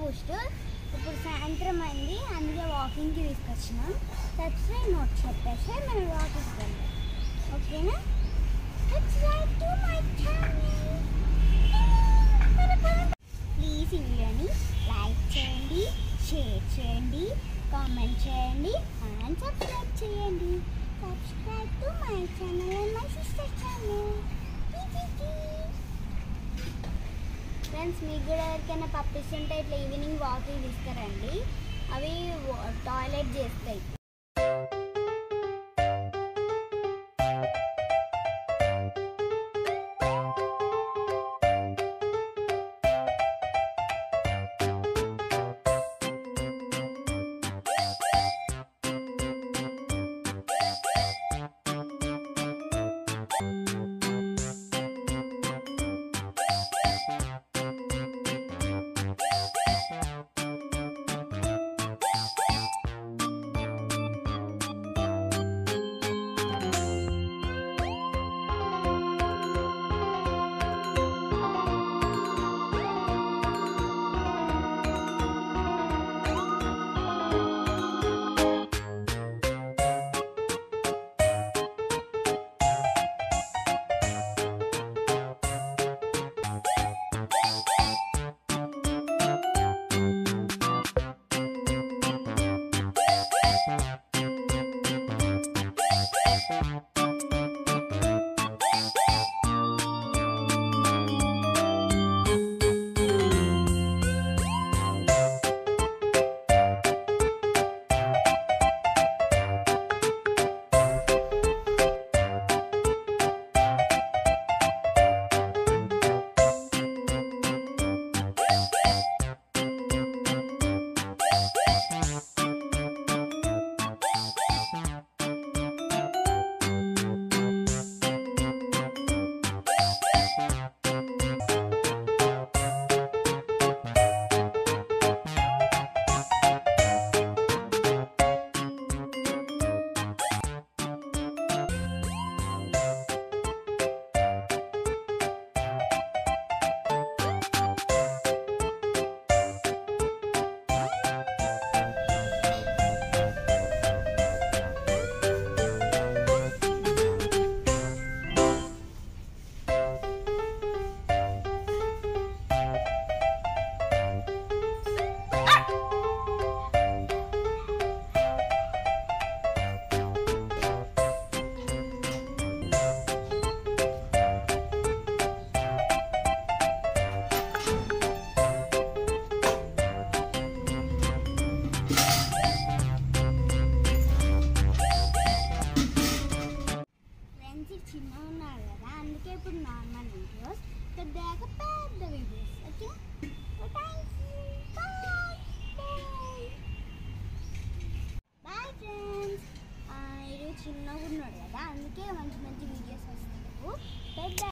Boost ఇప్పుడు సాయంత్రం అయింది. అందుకే వాకింగ్కి తీసుకొచ్చినాం. సబ్స్క్రైబ్ నోట్ చెప్పేస్తే మనం వాకింగ్కి వెళ్దాం ఓకేనా subscribe to my channel please ఇవ్వండి వీడియోని లైక్ చేయండి షేర్ చేయండి కామెంట్ చేయండి అండ్ సబ్స్క్రైబ్ చేయండి. Subscribe to my channel and my sister channel friends మీకు కూడా ఎవరికైనా పప్పీస్ ఉంటే ఇట్లా ఈవినింగ్ వాకింగ్ తీసుకురండి అవి టాయిలెట్ చేస్తాయి. Thank you. చిన్నగా ఉన్నాడు కదా అందుకే మంచి మంచి వీడియోస్ వస్తాయి. పెద్ద